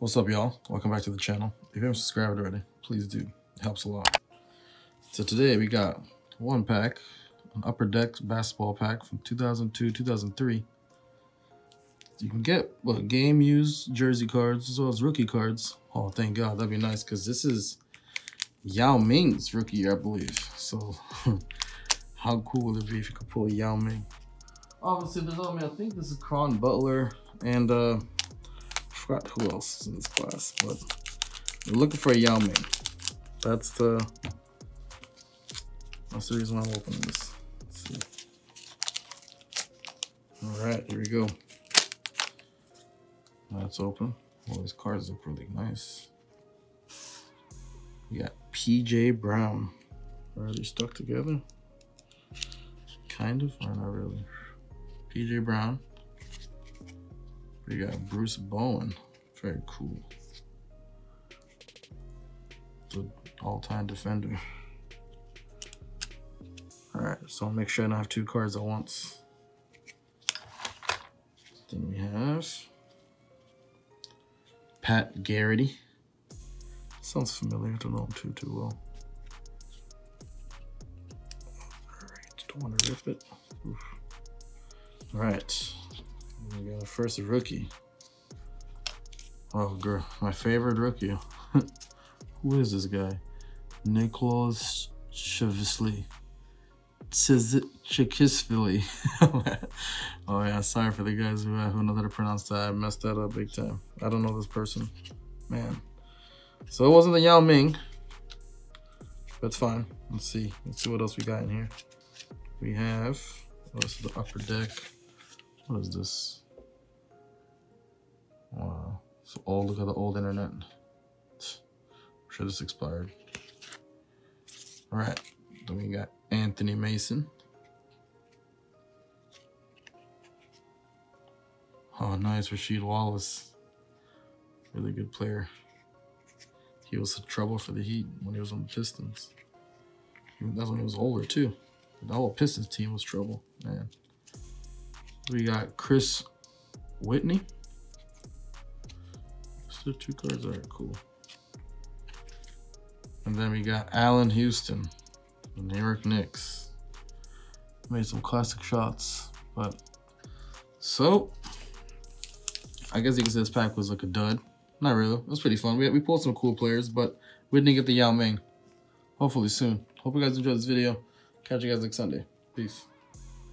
What's up, y'all? Welcome back to the channel. If you haven't subscribed already, please do. It helps a lot. So today we got one pack, an Upper Deck basketball pack from 2002, 2003. You can get what game used jersey cards as well as rookie cards. Oh, thank God, that'd be nice because this is Yao Ming's rookie year, I believe. So, how cool would it be if you could pull Yao Ming? Obviously, there's mean, I think this is Caron Butler and uh, forgot who else is in this class, but we're looking for a Yao Ming. That's the that's the reason why I'm opening this. All right, here we go. That's open. All these cards look really nice. We got PJ Brown. Are they stuck together? Kind of, or not really. PJ Brown. We got Bruce Bowen. Very cool. The all-time defender. Alright, so I'll make sure I don't have two cards at once. Then we have Pat Garrity. Sounds familiar, don't know him too too well. Alright, don't want to rip it. Alright. We got a first rookie. Oh, girl, my favorite rookie. Who is this guy? Nicholas Chavisly. Chikisvili. oh yeah, sorry for the guys who, who know how to pronounce that. I messed that up big time. I don't know this person. Man. So it wasn't the Yao Ming. That's fine. Let's see. Let's see what else we got in here. We have, oh, this is the upper deck. What is this? Wow. So old, look at the old internet. Sure this expired. All right, then we got Anthony Mason. Oh, nice, Rasheed Wallace. Really good player. He was trouble for the Heat when he was on the Pistons. That's when he was older too. The whole Pistons team was trouble, man. We got Chris Whitney. So two cards. All right, cool. And then we got Allan Houston, the New York Knicks. Made some classic shots, but so I guess you can say this pack was like a dud. Not really. It was pretty fun. We, we pulled some cool players, but we didn't get the Yao Ming. Hopefully soon. Hope you guys enjoyed this video. Catch you guys next Sunday. Peace.